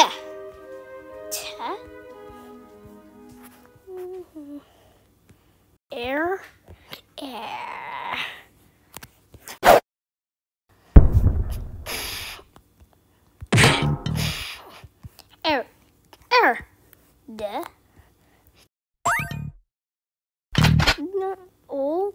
T. T. Air. Air. Air. Air. D. N. O.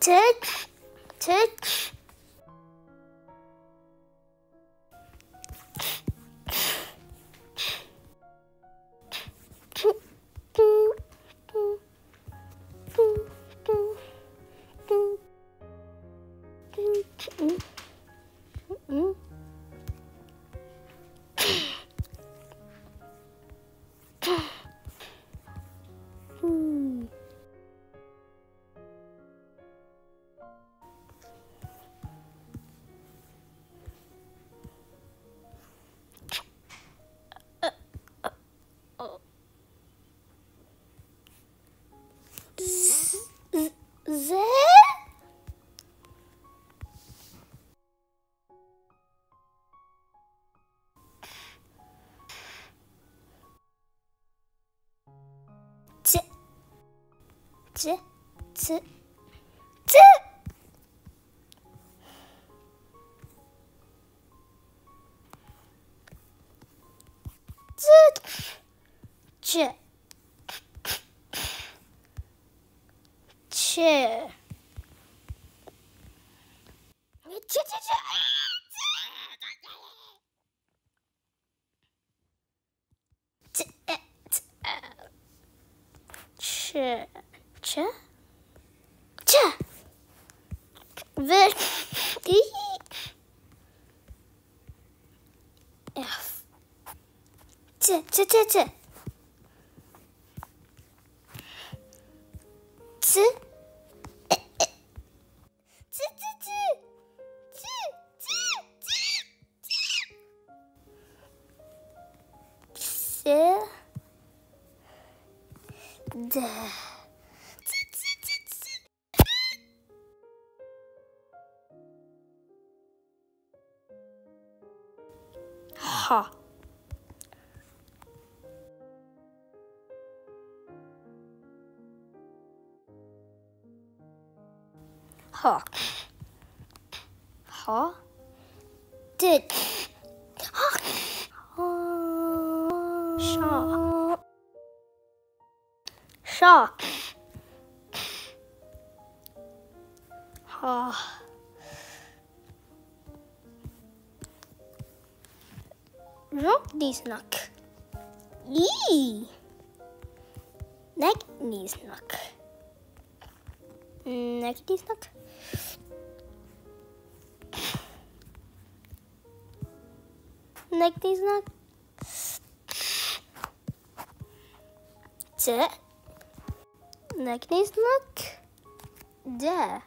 Tick, tick. 姐姐姐姐姐去去去去去啊去 Chair. Chair. V. E. F. 哈，哈，哈，这，哈，上，上，哈。C. C. D. Ha. Ha. Ha. Did. Ha. Shaw. Shaw. Ha. Rocknisnak. Yee. Necknisnak. Necknisnak. Necknisnak. C.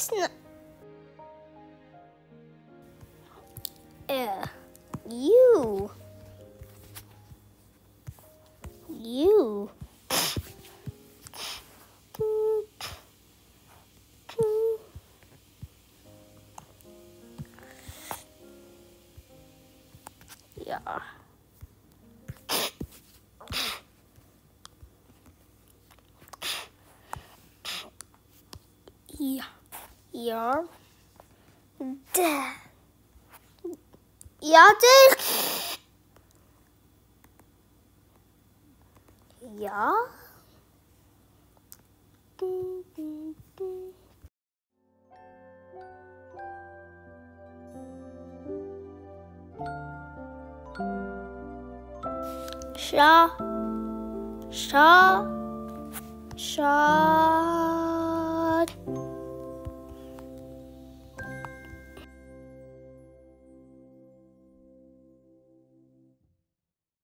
it's not. Uh, you. You. yeah. Yeah. Ja. D. Ja, det. Ja. Sha. Sha. Sha.